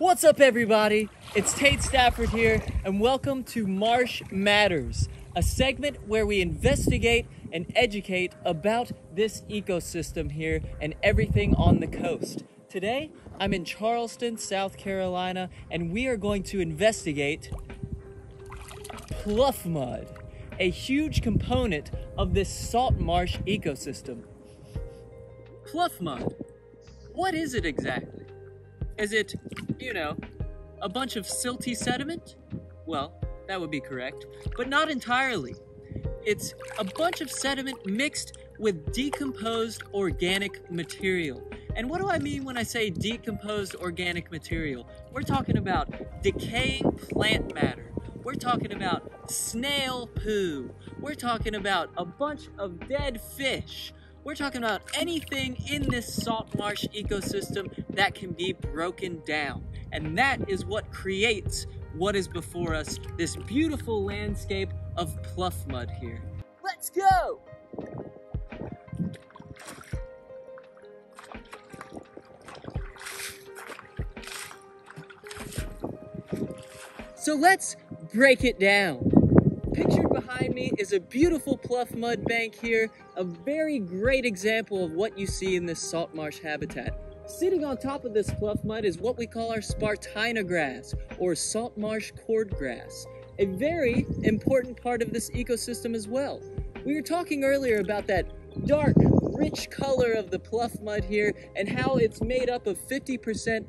What's up, everybody? It's Tayt Stafford here, and welcome to Marsh Matters, a segment where we investigate and educate about this ecosystem here and everything on the coast. Today, I'm in Charleston, South Carolina, and we are going to investigate pluff mud, a huge component of this salt marsh ecosystem. Pluff mud, what is it exactly? Is it, you know, a bunch of silty sediment? Well, that would be correct, but not entirely. It's a bunch of sediment mixed with decomposed organic material. And what do I mean when I say decomposed organic material? We're talking about decaying plant matter. We're talking about snail poo. We're talking about a bunch of dead fish. We're talking about anything in this salt marsh ecosystem that can be broken down. And that is what creates what is before us, this beautiful landscape of pluff mud here. Let's go! So let's break it down. Pictured behind me is a beautiful pluff mud bank here, a very great example of what you see in this salt marsh habitat. Sitting on top of this pluff mud is what we call our Spartina grass, or salt marsh cordgrass, a very important part of this ecosystem as well. We were talking earlier about that dark, rich color of the pluff mud here and how it's made up of 50%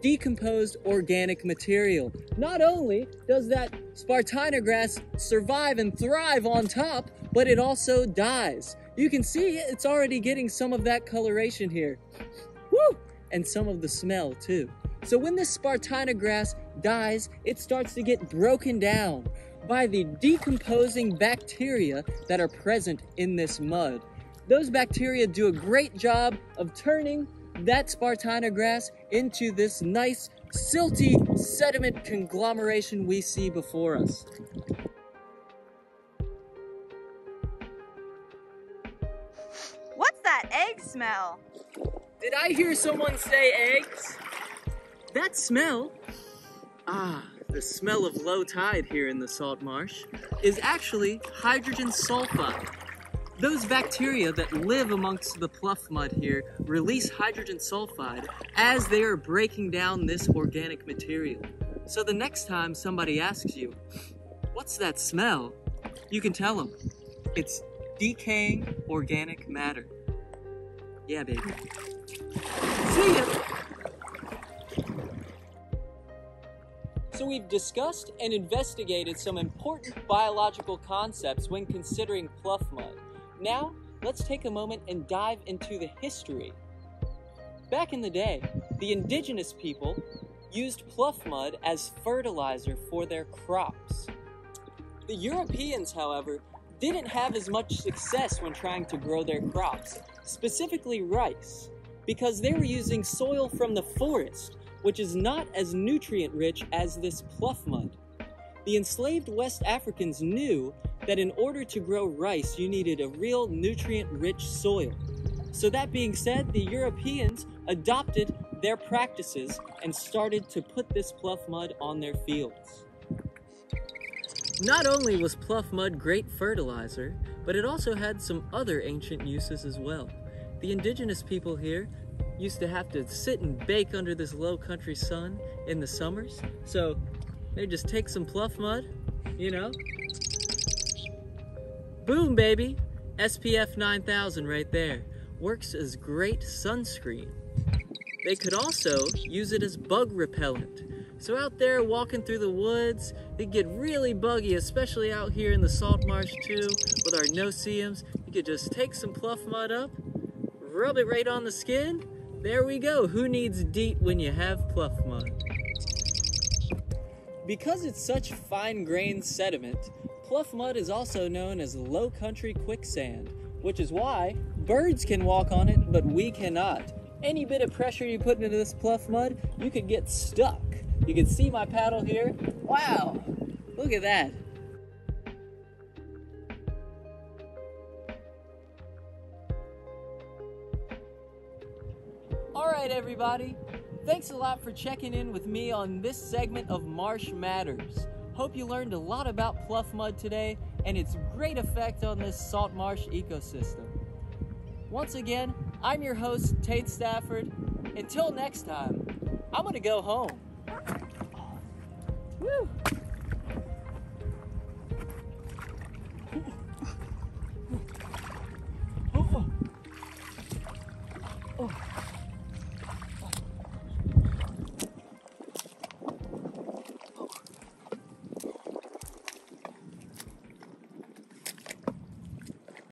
decomposed organic material. Not only does that Spartina grass survive and thrive on top, but it also dies. You can see it's already getting some of that coloration here. Woo! And some of the smell too. So when this Spartina grass dies, it starts to get broken down by the decomposing bacteria that are present in this mud. Those bacteria do a great job of turning that Spartina grass into this nice silty sediment conglomeration we see before us. What's that egg smell? Did I hear someone say eggs? That smell, ah, the smell of low tide here in the salt marsh, is actually hydrogen sulfide. Those bacteria that live amongst the pluff mud here release hydrogen sulfide as they are breaking down this organic material. So the next time somebody asks you, what's that smell? You can tell them, it's decaying organic matter. Yeah, baby. See ya! So we've discussed and investigated some important biological concepts when considering pluff mud. Now, let's take a moment and dive into the history. Back in the day, the indigenous people used pluff mud as fertilizer for their crops. The Europeans, however, didn't have as much success when trying to grow their crops, specifically rice, because they were using soil from the forest, which is not as nutrient rich as this pluff mud. The enslaved West Africans knew that in order to grow rice, you needed a real nutrient rich soil. So, that being said, the Europeans adopted their practices and started to put this pluff mud on their fields. Not only was pluff mud great fertilizer, but it also had some other ancient uses as well. The indigenous people here used to have to sit and bake under this low country sun in the summers, so they just take some pluff mud, you know, Boom, baby! SPF 9000 right there. Works as great sunscreen. They could also use it as bug repellent. So out there walking through the woods, they get really buggy, especially out here in the salt marsh too, with our no-see-ums. You could just take some pluff mud up, rub it right on the skin. There we go. Who needs DEET when you have pluff mud? Because it's such fine-grained sediment, Pluff mud is also known as low country quicksand, which is why birds can walk on it, but we cannot. Any bit of pressure you put into this pluff mud, you could get stuck. You can see my paddle here. Wow, look at that. All right, everybody, Thanks a lot for checking in with me on this segment of Marsh Matters. Hope you learned a lot about pluff mud today and its great effect on this salt marsh ecosystem. Once again, I'm your host, Tayt Stafford. Until next time, I'm gonna go home.